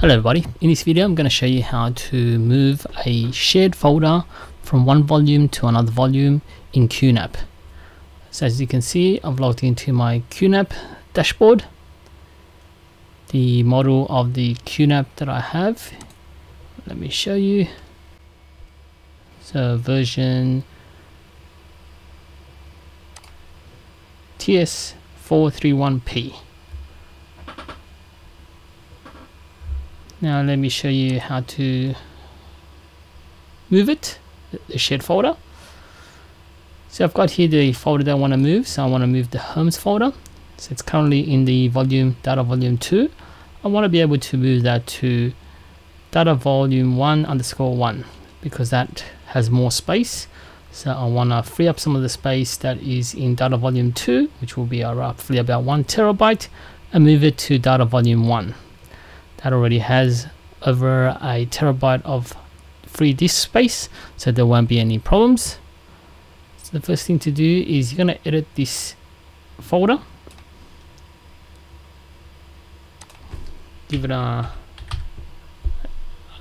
Hello everybody, in this video I'm going to show you how to move a shared folder from one volume to another volume in QNAP. So as you can see I've logged into my QNAP dashboard. The model of the QNAP that I have, let me show you. So version TS431P. Now let me show you how to move it, the shared folder. So I've got here the folder that I want to move. So I want to move the homes folder. So it's currently in the volume data volume 2. I want to be able to move that to data volume 1 underscore 1 because that has more space. So I want to free up some of the space that is in data volume 2, which will be roughly about 1 terabyte, and move it to data volume 1 that already has over a terabyte of free disk space so there won't be any problems. So the first thing to do is you're going to edit this folder. Give it a,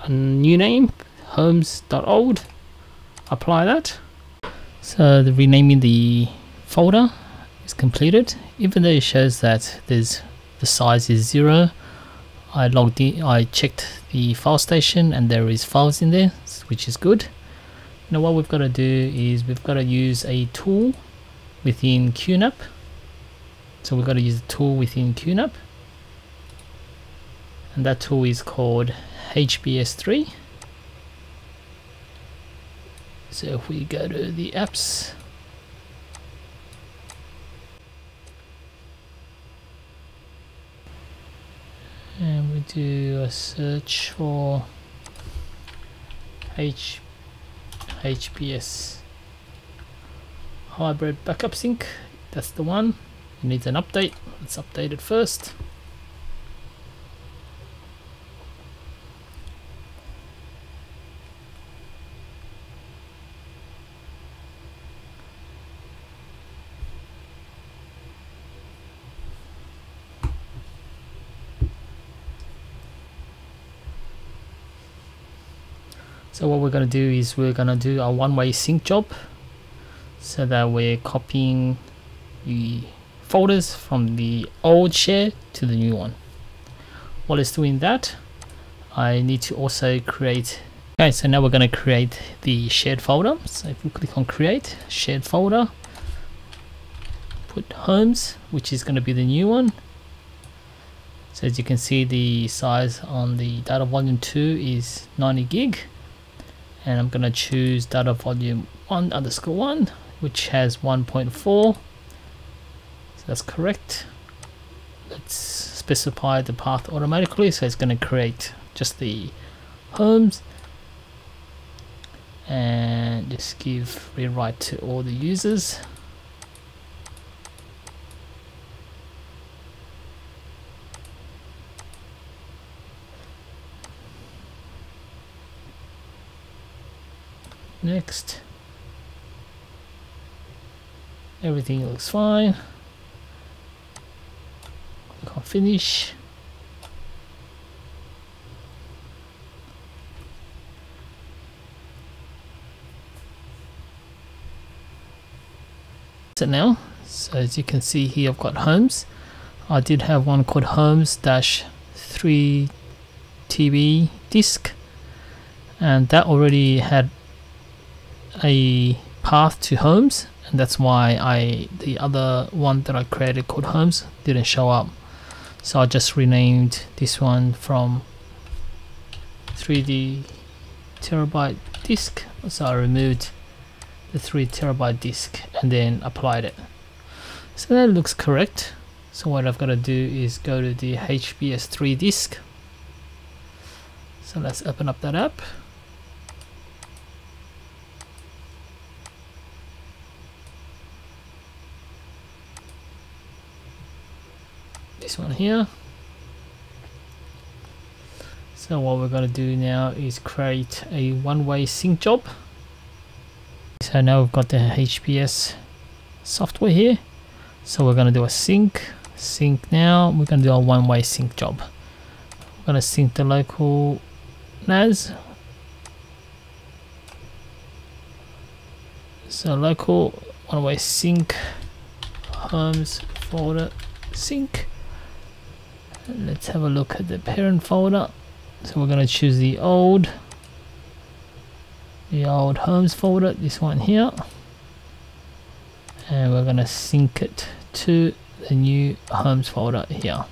a new name homes.old apply that. So the renaming the folder is completed. Even though it shows that there's the size is zero I logged in, I checked the file station and there is files in there, which is good. Now what we've got to do is we've got to use a tool within QNAP. So we've got to use a tool within QNAP. And that tool is called HBS3. So if we go to the apps, and we do a search for H HBS hybrid backup sync that's the one. It needs an update. Let's update it first So what we're going to do is we're going to do a one-way sync job so that we're copying the folders from the old share to the new one. While it's doing that, I need to also create Okay, so now we're going to create the shared folder. So if we click on create, shared folder, put homes, which is going to be the new one. So as you can see, the size on the data volume 2 is 90 gig and I'm gonna choose data volume 1 underscore 1 which has 1.4 so that's correct. Let's specify the path automatically so it's going to create just the homes. And just give rewrite to all the users next. Everything looks fine. Click on finish so now? So as you can see here I've got homes I did have one called homes dash 3 TB disk and that already had a path to homes and that's why I the other one that I created called homes didn't show up. So I just renamed this one from 3d terabyte disk. So I removed the 3 terabyte disk and then applied it. So that looks correct. So what I've got to do is go to the HBS3 disk. So let's open up that app this one here. So what we're going to do now is create a one-way sync job. So now we've got the HBS software here. So we're going to do a sync sync now. We're going to do a one-way sync job. We're gonna sync the local NAS. So local one way sync homes folder sync let's have a look at the parent folder. So we're going to choose the old the old homes folder this one here. And we're going to sync it to the new homes folder here.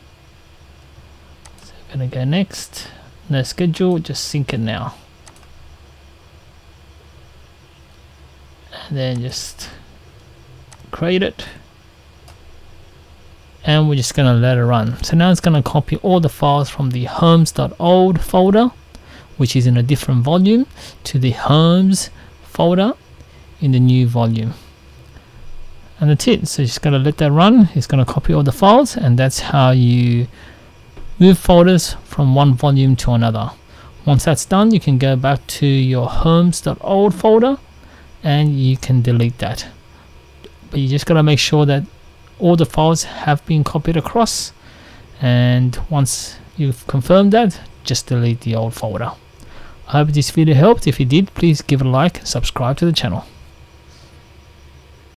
So we're going to go next. No schedule just sync it now. And then just create it and we're just gonna let it run. So now it's gonna copy all the files from the homes.old folder which is in a different volume to the homes folder in the new volume. And that's it. So just gonna let that run. It's gonna copy all the files and that's how you move folders from one volume to another. Once that's done you can go back to your homes.old folder and you can delete that. But you just gotta make sure that all the files have been copied across. And once you've confirmed that just delete the old folder. I hope this video helped. If you did please give it a like and subscribe to the channel